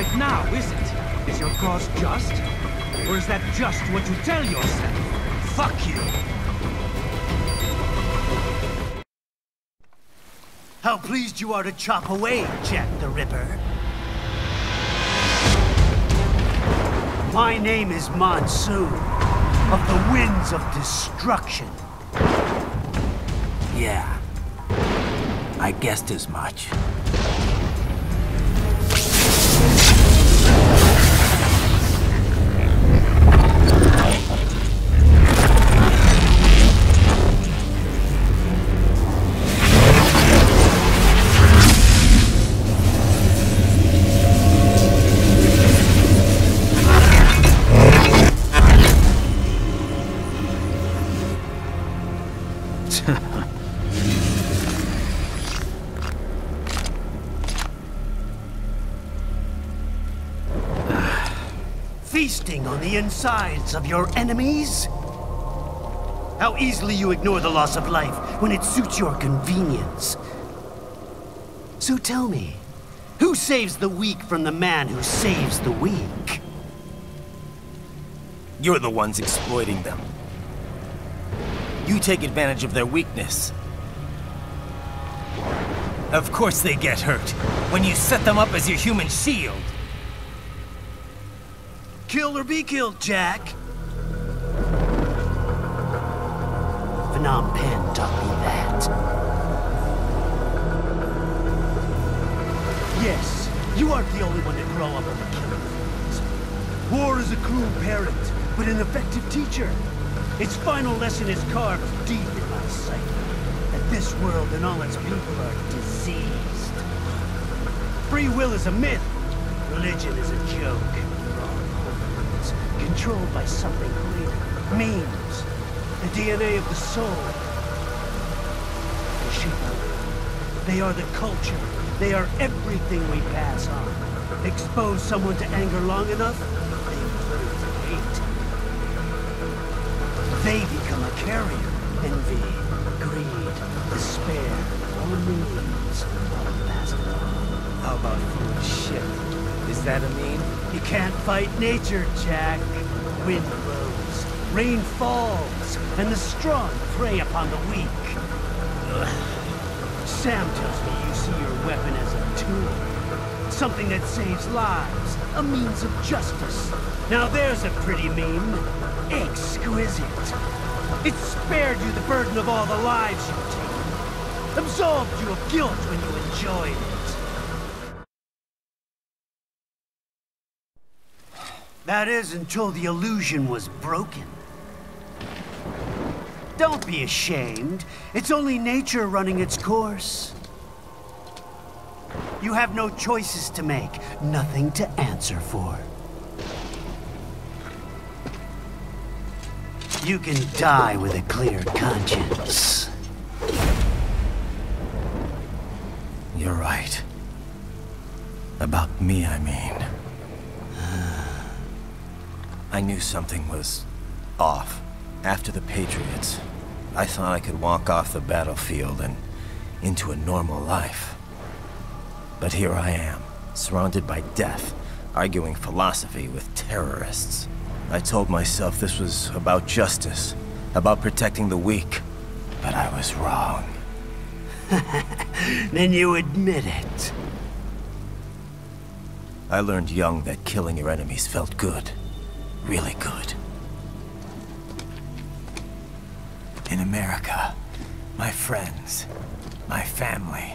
right now, is it? Is your cause just? Or is that just what you tell yourself? Fuck you! How pleased you are to chop away, Jack the Ripper. My name is Monsoon, of the Winds of Destruction. Yeah. I guessed as much. Insides of your enemies? How easily you ignore the loss of life when it suits your convenience. So tell me, who saves the weak from the man who saves the weak? You're the ones exploiting them. You take advantage of their weakness. Of course they get hurt, when you set them up as your human shield. Kill or be killed, Jack. Phnom Penh taught me that. Yes, you aren't the only one to grow up on the killing fields. War is a cruel parent, but an effective teacher. Its final lesson is carved deep in my psyche. That this world and all its people are diseased. Free will is a myth. Religion is a joke. Controlled by something greater. Memes. The DNA of the soul. The world. They are the culture. They are everything we pass on. Expose someone to anger long enough, they learn to hate. They become a carrier. Envy, greed, despair, all memes, all passed along. How about food shit? Is that a meme? You can't fight nature, Jack. Wind blows, rain falls, and the strong prey upon the weak. Sam tells me you see your weapon as a tool. Something that saves lives, a means of justice. Now there's a pretty meme. Exquisite. It spared you the burden of all the lives you've taken. Absolved you of guilt when you enjoyed it. That is until the illusion was broken. Don't be ashamed. It's only nature running its course. You have no choices to make, nothing to answer for. You can die with a clear conscience. You're right. About me, I mean. I knew something was off. After the Patriots, I thought I could walk off the battlefield and into a normal life. But here I am, surrounded by death, arguing philosophy with terrorists. I told myself this was about justice, about protecting the weak. But I was wrong. Then you admit it. I learned young that killing your enemies felt good. Really good. In America, my friends, my family,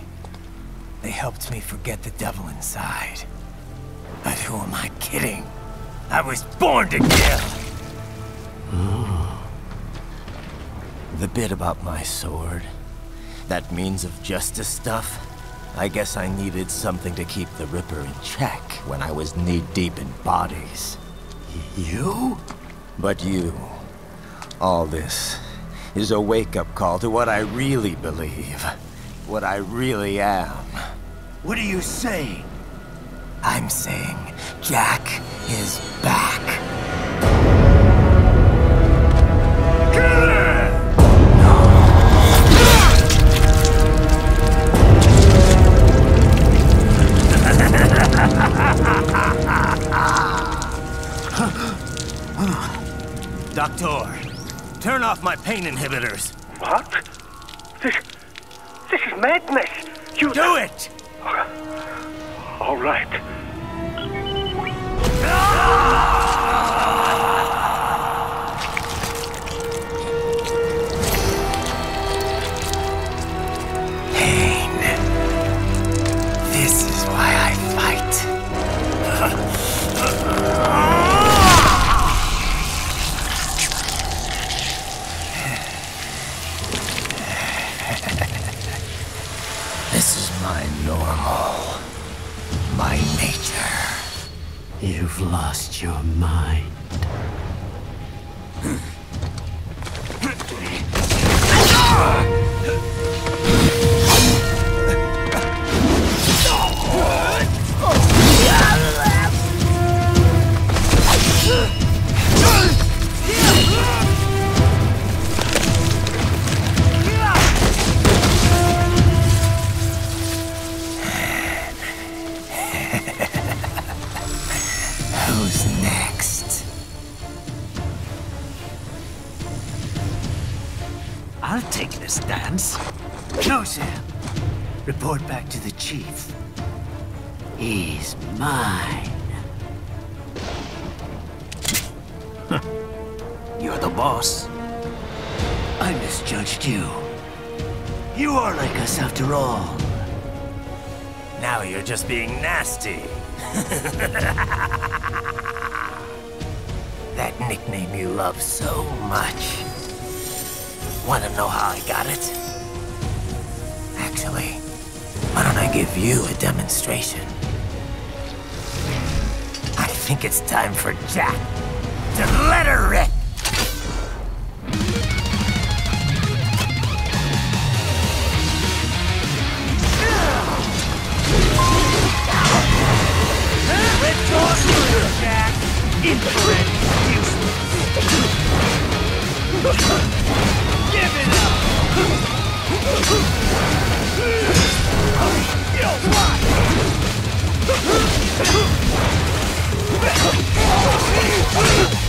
they helped me forget the devil inside. But who am I kidding? I was born to kill! The bit about my sword, that means of justice stuff, I guess I needed something to keep the Ripper in check when I was knee-deep in bodies. You? But you, all this, is a wake-up call to what I really believe. What I really am. What are you saying? I'm saying Jack is back. Pain inhibitors. What? This, this is madness. You Do it! All right. You've lost your mind. This dance. No, Sam. Report back to the chief. He's mine. You're the boss. I misjudged you. You are like us after all. Now you're just being nasty. that nickname you love so much. Wanna know how I got it? Actually, why don't I give you a demonstration? I think it's time for Jack to let her rip. Jack. Infrared useless. You? That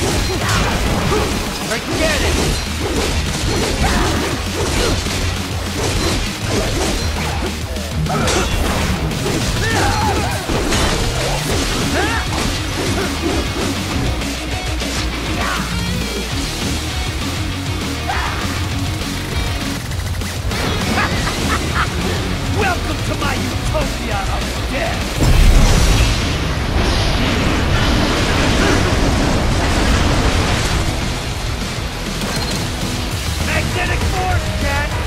Forget it! Welcome to my utopia of death! magnetic force, Cat!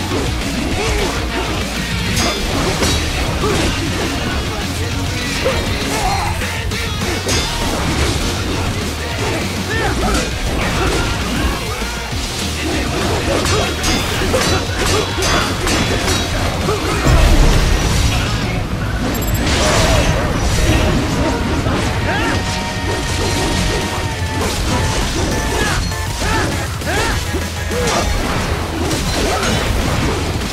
Ha ha ha!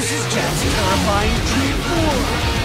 This is just terrifying dream war!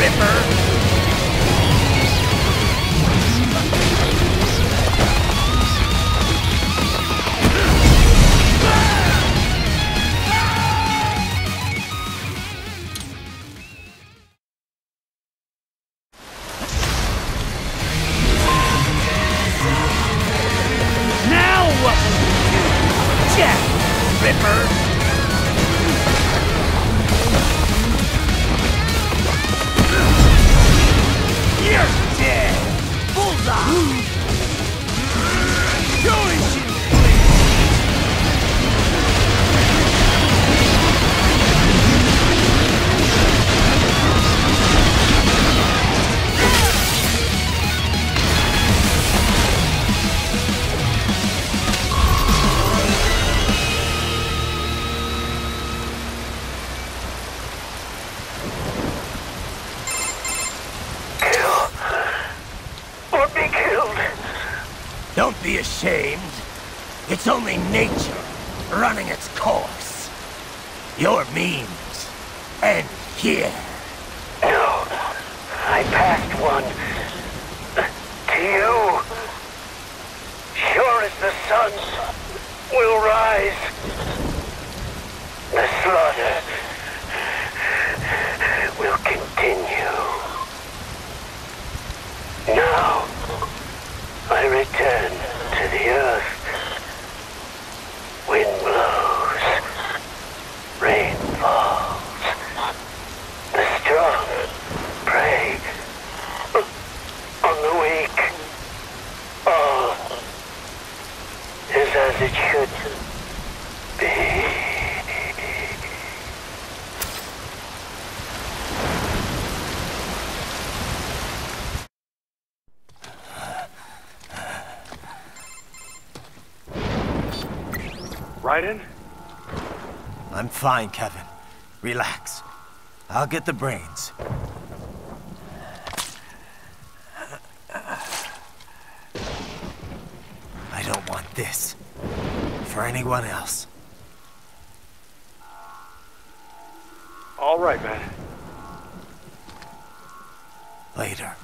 Ripper! Your means end here. No, I passed one. To you. Sure as the sun will rise. The slaughter will continue. Now, I return to the earth. Wind blows. Rain falls. The strong prey on the weak. All is as it should be. Raiden? I'm fine, Kevin. Relax. I'll get the brains. I don't want this. For anyone else. All right, man. Later.